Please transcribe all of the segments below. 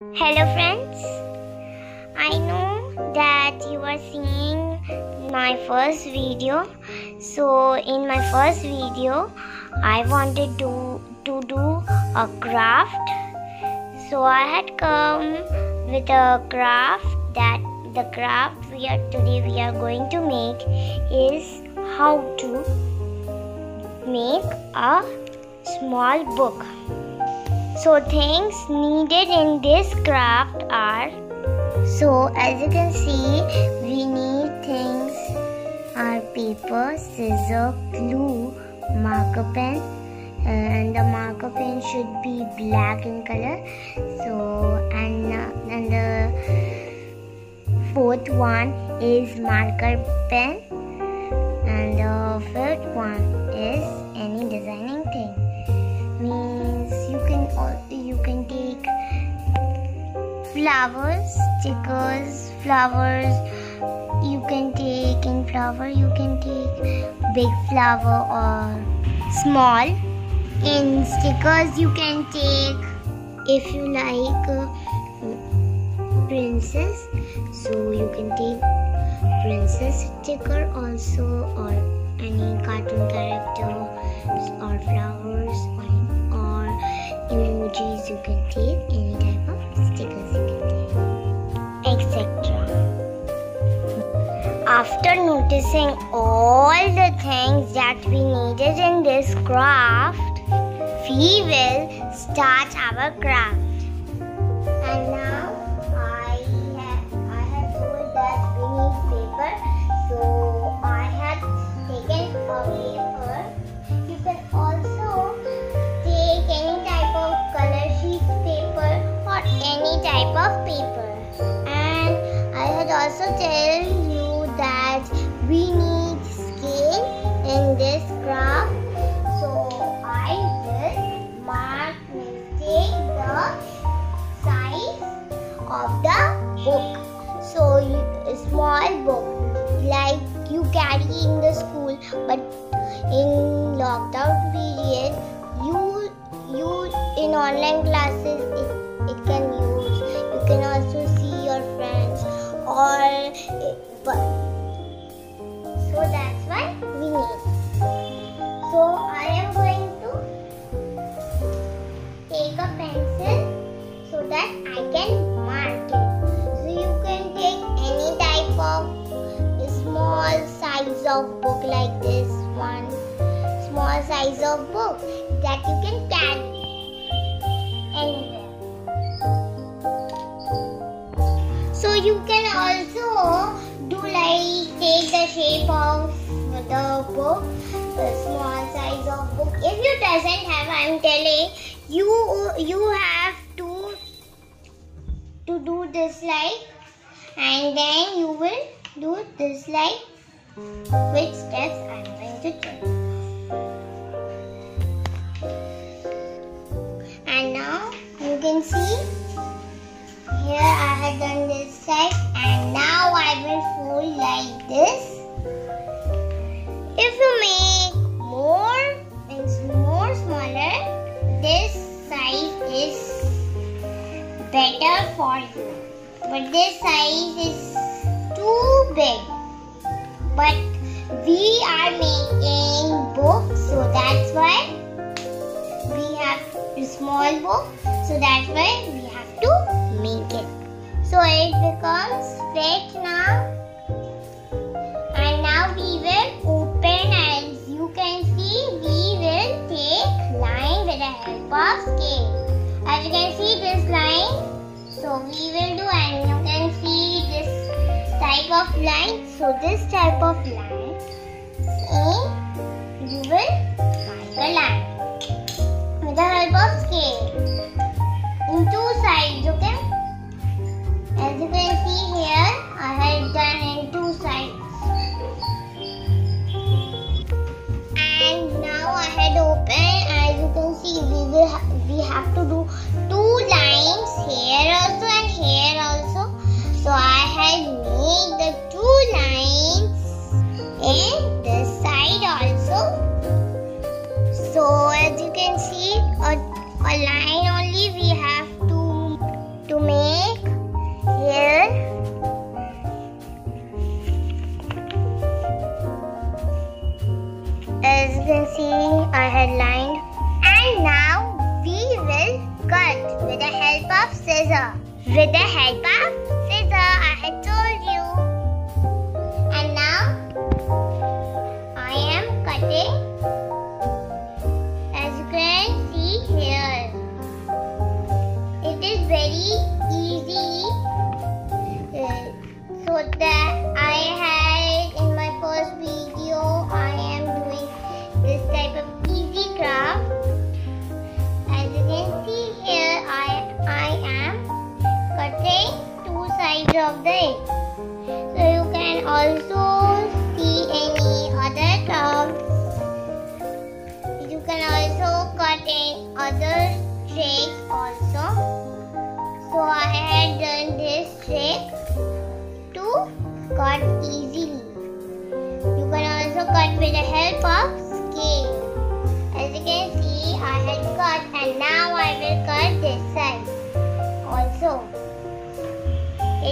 Hello, friends. I know that you are seeing my first video. So, in my first video, I wanted to, to do a craft. So, I had come with a craft that the craft we are today we are going to make is how to make a small book. So things needed in this craft are so as you can see we need things are paper, scissor, glue, marker pen and the marker pen should be black in color. So and uh, and the fourth one is marker pen and the fifth flowers stickers flowers. You can take in flower you can take big flower or small. In stickers you can take if you like uh, princess. So you can take princess sticker also or any cartoon character or flowers or emojis you can take any after noticing all the things that we needed in this craft we will start our craft I can mark it. So you can take any type of small size of book like this one, small size of book that you can carry anywhere. So you can also do like take the shape of the book, the small size of book. If you doesn't have, I'm telling you, you have this like, and then you will do this like. Which steps I'm going to tell. And now you can see here I have done this side and now I will fold like this. If you make more means more smaller, this size is better for you. But this size is too big. But we are making books, so that's why we have a small book. So that's why we have to make it. So it becomes straight now. And now we will open as you can see we will take line with the help of scale. As you can see this line. So we will do and you can see this type of line. So this type of line and you will mark a line. With the help of scale in two sides okay? As you can see here I have done in two sides. And now I had opened as you can see we will we have to do two lines here with the help of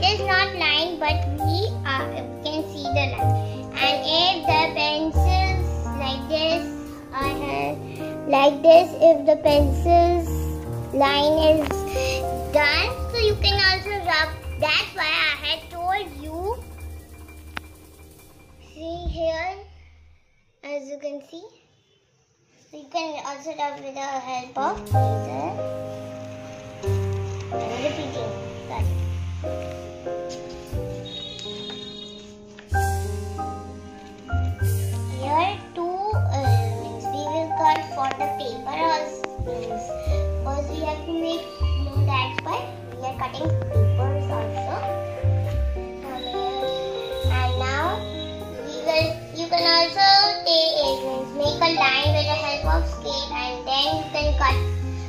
it is not line but we are we can see the line. And if the pencils like this like this if the pencils line is done so you can also rub. That's why I had told you see here as you can see. So you can also rub with the help of laser repeating that or the paper also, spoons. First we have to make that's why we are cutting papers also. And now we will you can also take make a line with the help of scale and then you can cut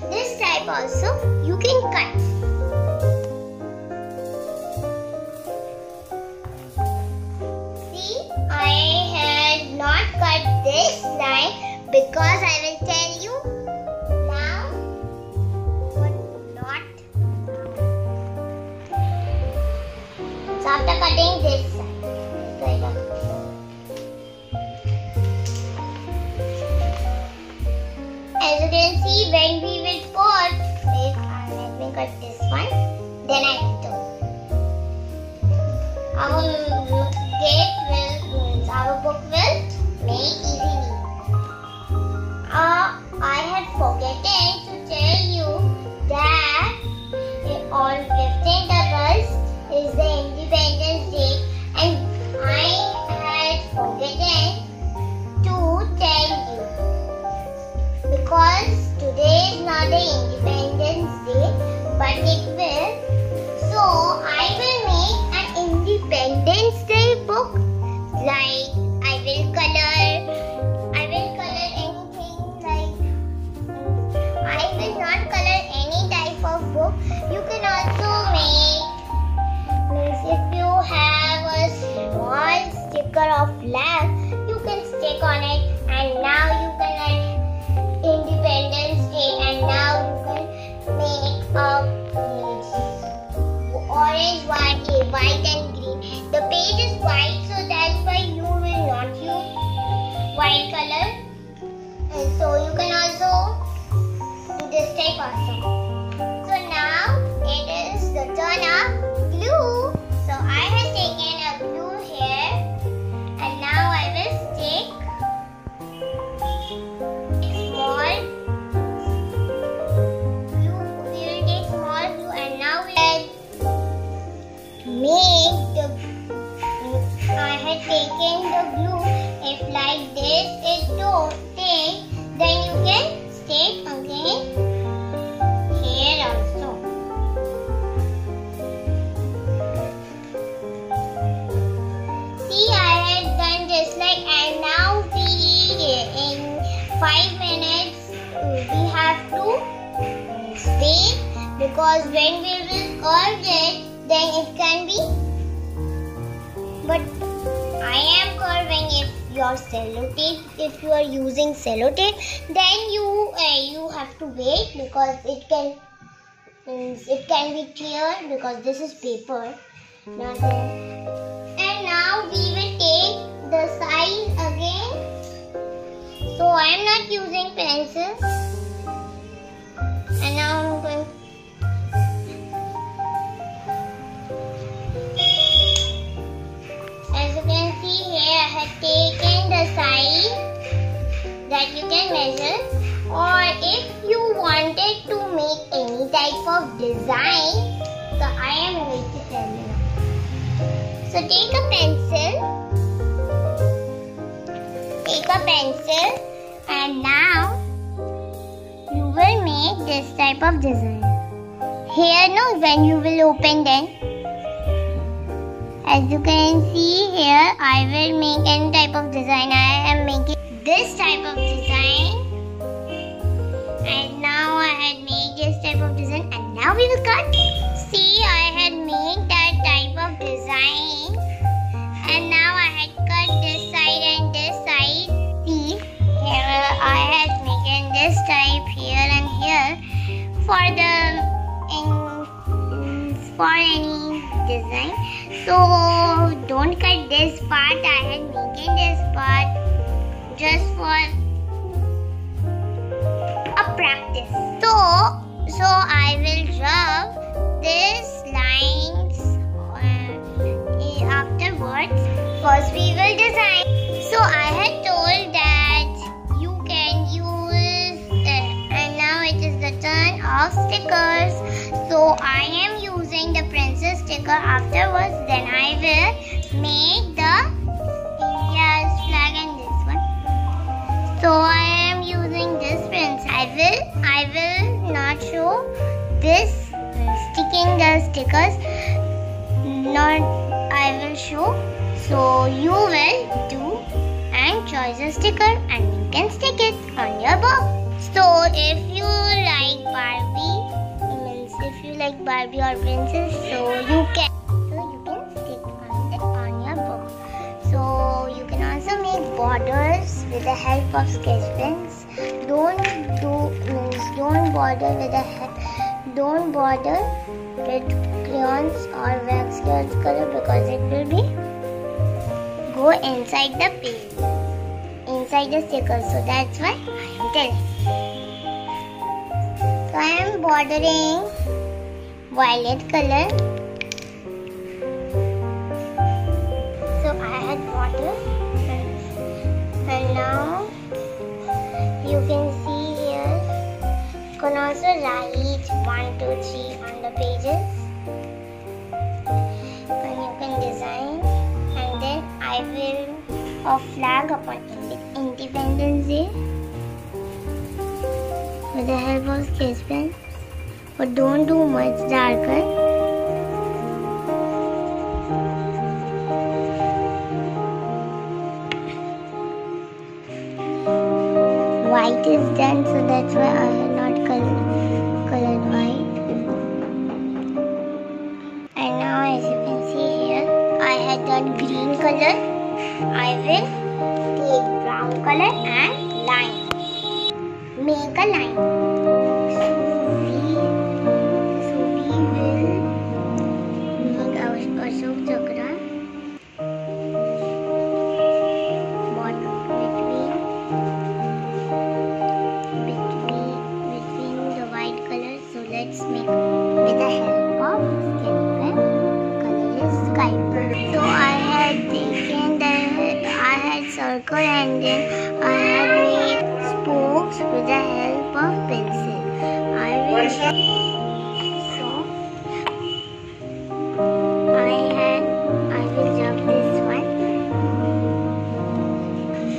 this type also you can cut. because I façam. Because when we will solve it, then it can be. But I am curving if your sellotape, if you are using sellotape, then you uh, you have to wait because it can it can be tear because this is paper. And now we will take the size again. So I am not using pencils. And now I'm going have taken the size that you can measure or if you wanted to make any type of design so I am going to tell you. So take a pencil. Take a pencil and now you will make this type of design. Here no when you will open then as you can see here I will make any type of design. I am making this type of design. And now I had made this type of design and now we will cut. See I had made that type of design. And now I had cut this side and this side. See here I had making this type here and here. For the in, for any design so don't cut this part I had making this part just for a practice. So, so I will draw these lines uh, afterwards. First we will design. So I had told that you can use and now it is the turn of stickers. So I am using the princess sticker afterwards stickers. Not I will show. So you will do and choose a sticker and you can stick it on your box. So if you like Barbie, means if you like Barbie or princess, so you can so you can stick on on your box. So you can also make borders with the help of sketch pens. Don't do means don't bother with the help. don't bother with crayons or wax crayons color because it will be go inside the page. Inside the sticker so that's why I am telling. So I am bordering violet color. So I had water. And now you can see here. You can also write 1 2 3 on the pages. And you can design and then I will a flag upon Independence Day. With the help of sketch pen but don't do much darker. White is done so that's why I I with the help of pencil. I will so I had I will rub this one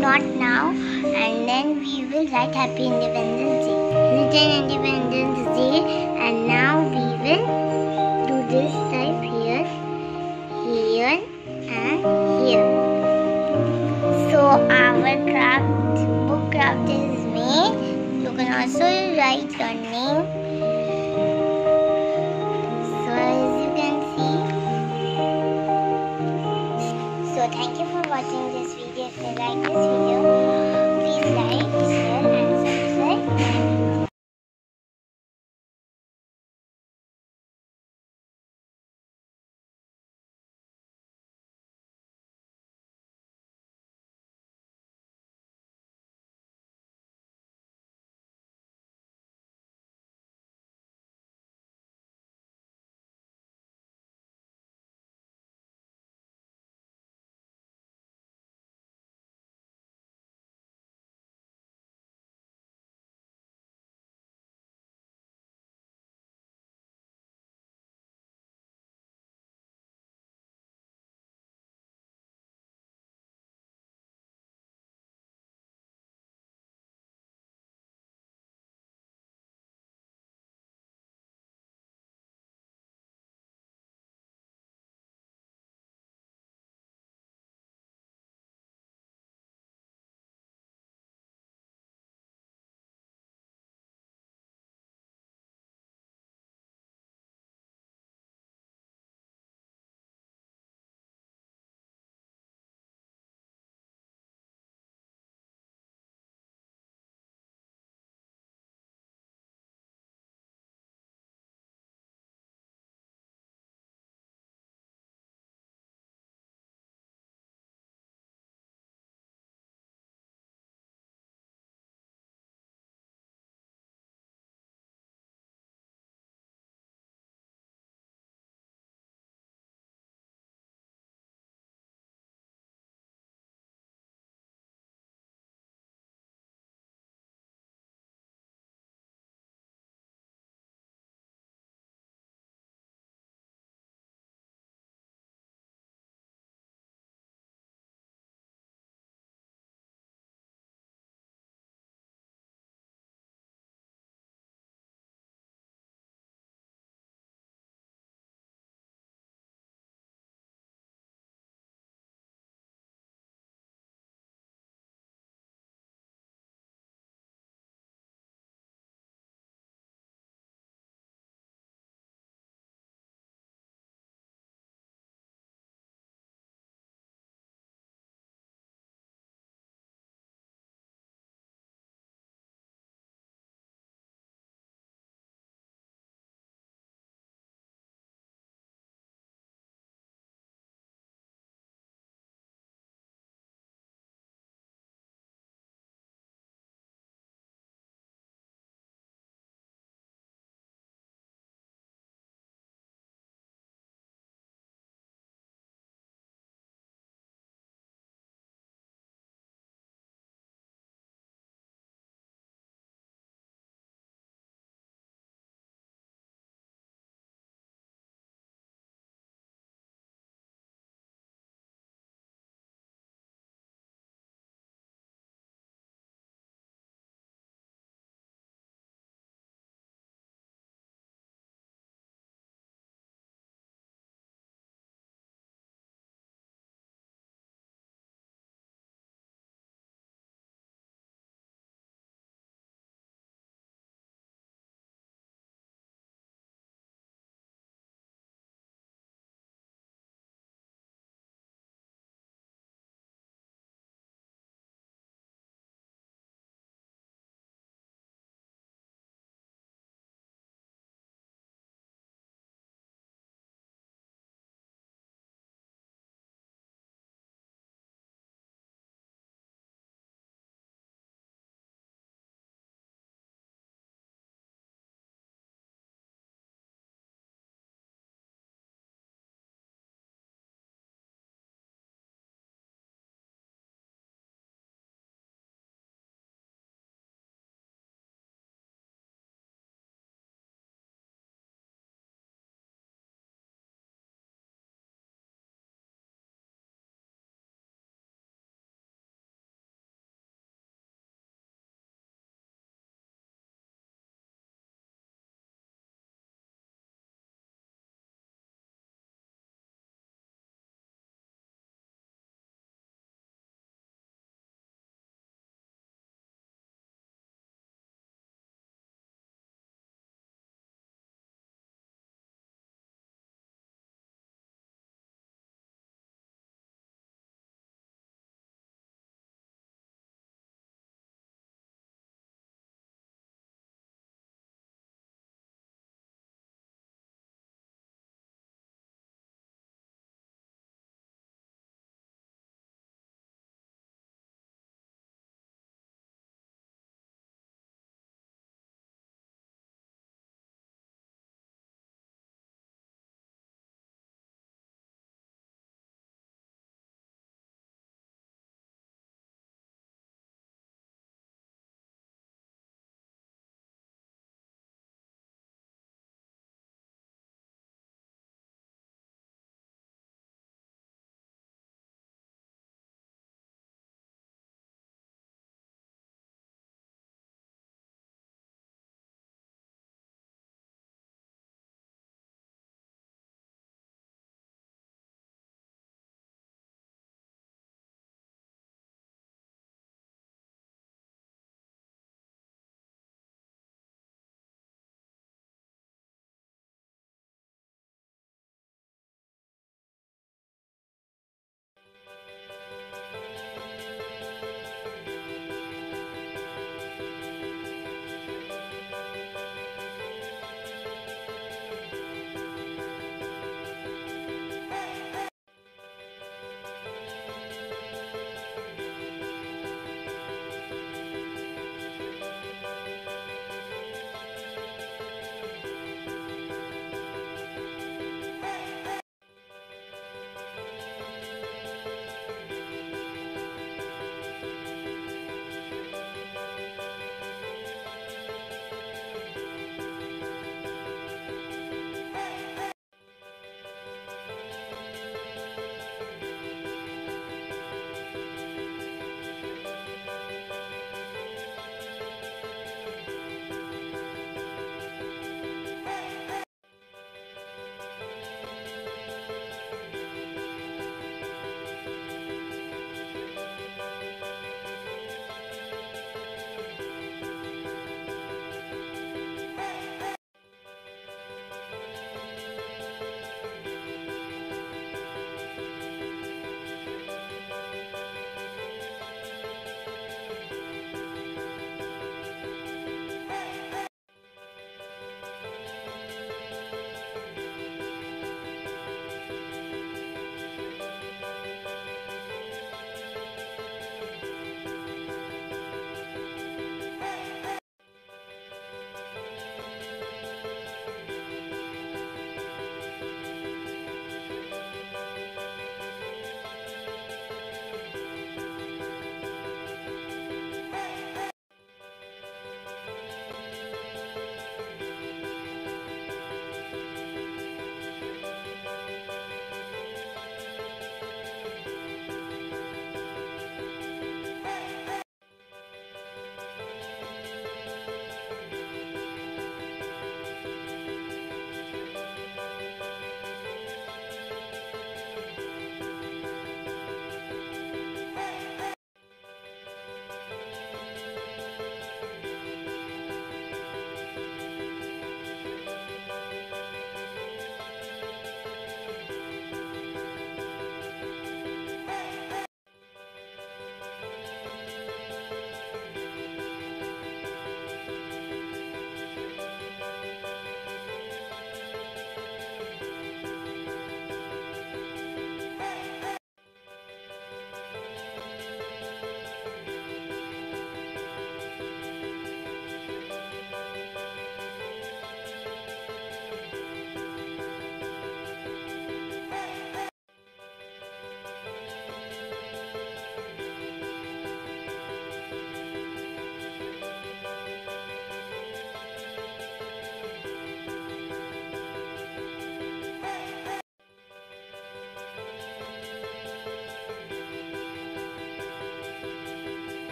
not now and then we will write Happy Independence Day. Written Independence Day